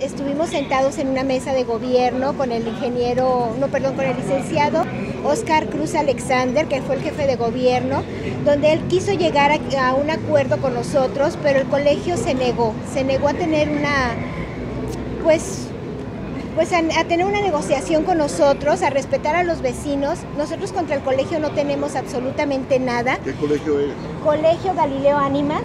Estuvimos sentados en una mesa de gobierno con el ingeniero, no, perdón, con el licenciado Oscar Cruz Alexander, que fue el jefe de gobierno, donde él quiso llegar a, a un acuerdo con nosotros, pero el colegio se negó, se negó a tener una, pues, pues a, a, tener una negociación con nosotros, a respetar a los vecinos. Nosotros contra el colegio no tenemos absolutamente nada. ¿Qué colegio es? Colegio Galileo Ánimas.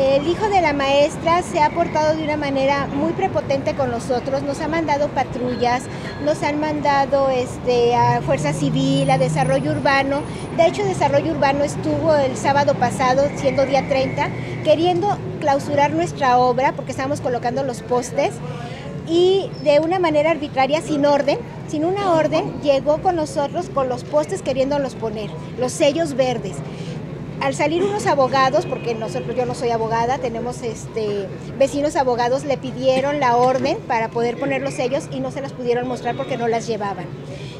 El hijo de la maestra se ha portado de una manera muy prepotente con nosotros, nos ha mandado patrullas, nos han mandado este, a Fuerza Civil, a Desarrollo Urbano. De hecho, Desarrollo Urbano estuvo el sábado pasado, siendo día 30, queriendo clausurar nuestra obra porque estábamos colocando los postes y de una manera arbitraria, sin orden, sin una orden, llegó con nosotros con los postes queriéndolos poner, los sellos verdes al salir unos abogados, porque nosotros yo no soy abogada, tenemos este vecinos abogados, le pidieron la orden para poder poner los sellos y no se las pudieron mostrar porque no las llevaban.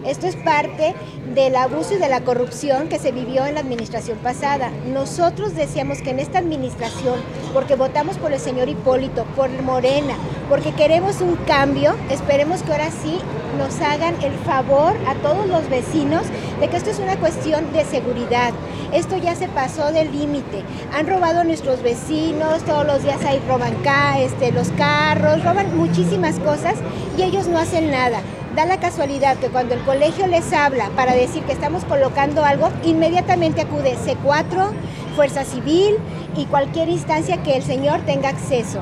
Esto es parte del abuso y de la corrupción que se vivió en la administración pasada. Nosotros decíamos que en esta administración, porque votamos por el señor Hipólito, por Morena, porque queremos un cambio, esperemos que ahora sí nos hagan el favor a todos los vecinos de que esto es una cuestión de seguridad. Esto ya se pasó del límite. Han robado a nuestros vecinos, todos los días ahí roban acá, este, los carros, roban muchísimas cosas y ellos no hacen nada. Da la casualidad que cuando el colegio les habla para decir que estamos colocando algo, inmediatamente acude C4, Fuerza Civil y cualquier instancia que el señor tenga acceso.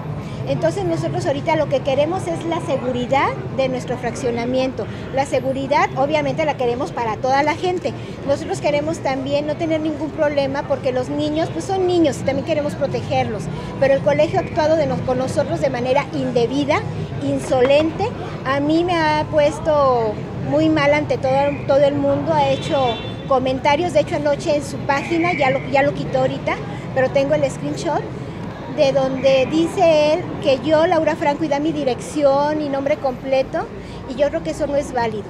Entonces nosotros ahorita lo que queremos es la seguridad de nuestro fraccionamiento. La seguridad obviamente la queremos para toda la gente. Nosotros queremos también no tener ningún problema porque los niños pues son niños y también queremos protegerlos. Pero el colegio ha actuado de con nosotros de manera indebida, insolente. A mí me ha puesto muy mal ante todo, todo el mundo, ha hecho comentarios, de hecho anoche en su página, ya lo, ya lo quitó ahorita, pero tengo el screenshot de donde dice él que yo, Laura Franco, y da mi dirección y nombre completo, y yo creo que eso no es válido,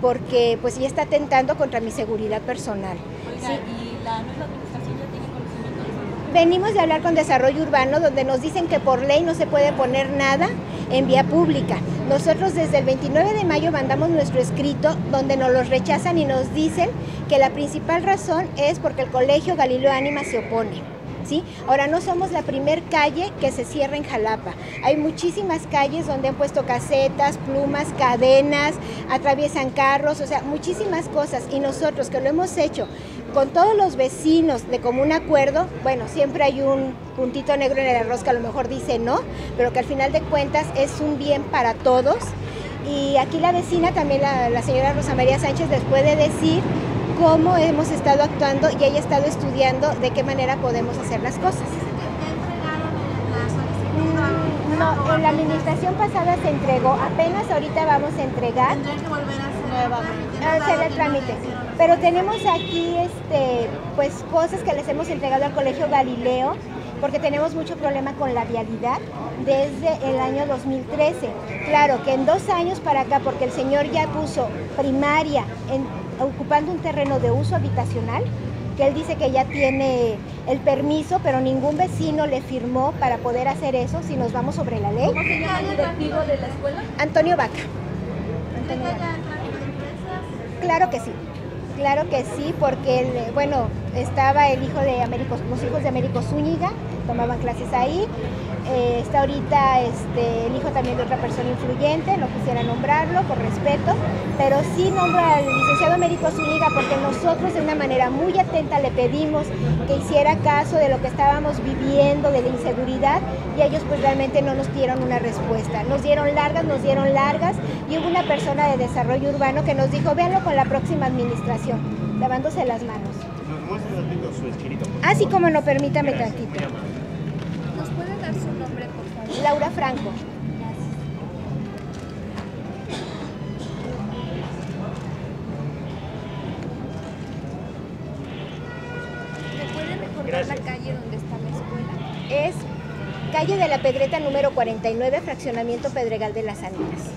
porque pues ya está atentando contra mi seguridad personal. Oiga, ¿sí? ¿y la nueva administración ya tiene conocimiento de eso? Venimos de hablar con Desarrollo Urbano, donde nos dicen que por ley no se puede poner nada en vía pública. Nosotros desde el 29 de mayo mandamos nuestro escrito donde nos los rechazan y nos dicen que la principal razón es porque el Colegio Galileo Ánima se opone. Ahora no somos la primer calle que se cierra en Jalapa. Hay muchísimas calles donde han puesto casetas, plumas, cadenas, atraviesan carros, o sea, muchísimas cosas. Y nosotros que lo hemos hecho con todos los vecinos de común acuerdo, bueno, siempre hay un puntito negro en el arroz que a lo mejor dice no, pero que al final de cuentas es un bien para todos. Y aquí la vecina, también la, la señora Rosa María Sánchez, les puede decir cómo hemos estado actuando y ella ha estado estudiando de qué manera podemos hacer las cosas. No, en la administración pasada se entregó, apenas ahorita vamos a entregar. Tendrán que volver a hacer, hacer el trámite. Pero tenemos aquí este, pues, cosas que les hemos entregado al Colegio Galileo, porque tenemos mucho problema con la vialidad desde el año 2013. Claro que en dos años para acá, porque el señor ya puso primaria en ocupando un terreno de uso habitacional, que él dice que ya tiene el permiso, pero ningún vecino le firmó para poder hacer eso si nos vamos sobre la ley. ¿Cómo se llama el directivo de la escuela? Antonio Vaca. Antonio Vaca. Claro que sí. Claro que sí, porque el, bueno, estaba el hijo de Américo, los hijos de Américo Zúñiga, tomaban clases ahí. Eh, está ahorita este, el hijo también de otra persona influyente, no quisiera nombrarlo por respeto, pero sí nombra al licenciado Américo Zúñiga porque nosotros de una manera muy atenta le pedimos que hiciera caso de lo que estábamos viviendo, de la inseguridad, y ellos pues realmente no nos dieron una respuesta. Nos dieron largas, nos dieron largas, y hubo una persona de desarrollo urbano que nos dijo, véanlo con la próxima administración, lavándose las manos. ¿Nos muestra tantito su escrito? Ah, sí, como no, permítame tantito. ¿Nos puede dar su nombre, por favor? Laura Franco. ¿Me puede recordar Gracias. la calle donde está la escuela? Es calle de la Pedreta número 49, fraccionamiento Pedregal de las Ánimas.